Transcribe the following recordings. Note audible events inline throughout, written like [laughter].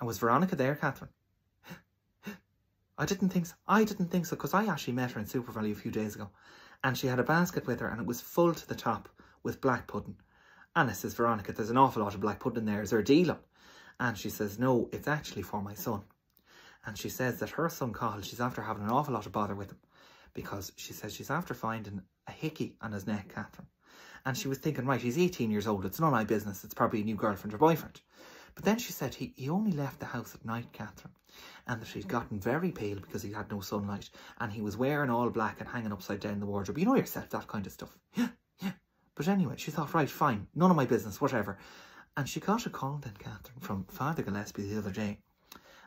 And was Veronica there, Catherine? [gasps] I didn't think so. I didn't think so because I actually met her in SuperValu a few days ago and she had a basket with her and it was full to the top with black pudding. And I says, Veronica, there's an awful lot of black pudding there. Is there a deal on? And she says, no, it's actually for my son. And she says that her son Cathal, she's after having an awful lot of bother with him because she says she's after finding a hickey on his neck, Catherine. And she was thinking, right, he's 18 years old. It's none of my business. It's probably a new girlfriend or boyfriend. But then she said he, he only left the house at night, Catherine, and that she'd gotten very pale because he had no sunlight, and he was wearing all black and hanging upside down the wardrobe. You know yourself, that kind of stuff. Yeah, yeah. But anyway, she thought, right, fine, none of my business, whatever. And she got a call then, Catherine, from Father Gillespie the other day.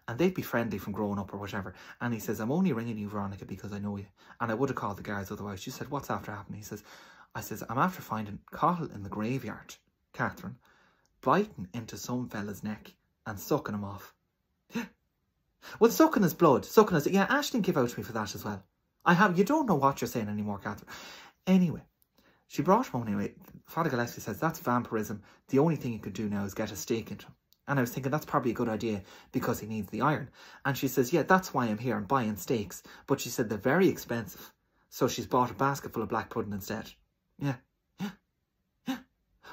And they'd be friendly from growing up or whatever. And he says, I'm only ringing you, Veronica, because I know you. And I would have called the guards otherwise. She said, what's after happening? He says, I says, I'm after finding Cathal in the graveyard, Catherine, biting into some fella's neck and sucking him off. [gasps] well, sucking his blood, sucking his... Yeah, Ashton give out to me for that as well. I have... You don't know what you're saying anymore, Catherine. Anyway, she brought him anyway. Father Gillespie says, that's vampirism. The only thing you could do now is get a stake into him. And I was thinking that's probably a good idea because he needs the iron. And she says, yeah, that's why I'm here. I'm buying steaks. But she said they're very expensive. So she's bought a basket full of black pudding instead. Yeah.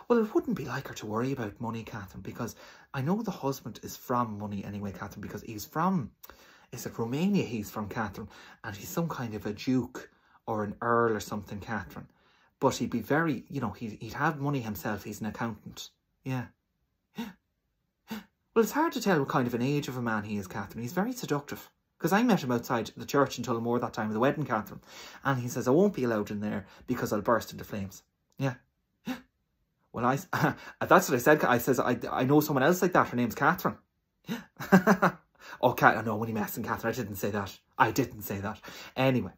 Well, it wouldn't be like her to worry about money, Catherine, because I know the husband is from money anyway, Catherine, because he's from, is it Romania he's from, Catherine? And he's some kind of a duke or an earl or something, Catherine. But he'd be very, you know, he'd, he'd have money himself. He's an accountant. Yeah. Well, it's hard to tell what kind of an age of a man he is, Catherine. He's very seductive. Because I met him outside the church in Tullamore that time of the wedding, Catherine. And he says, I won't be allowed in there because I'll burst into flames. Yeah. Well, I, [laughs] that's what I said. I says, I, I know someone else like that. Her name's Catherine. [laughs] oh, Cat, no, when he messing Catherine, I didn't say that. I didn't say that. Anyway,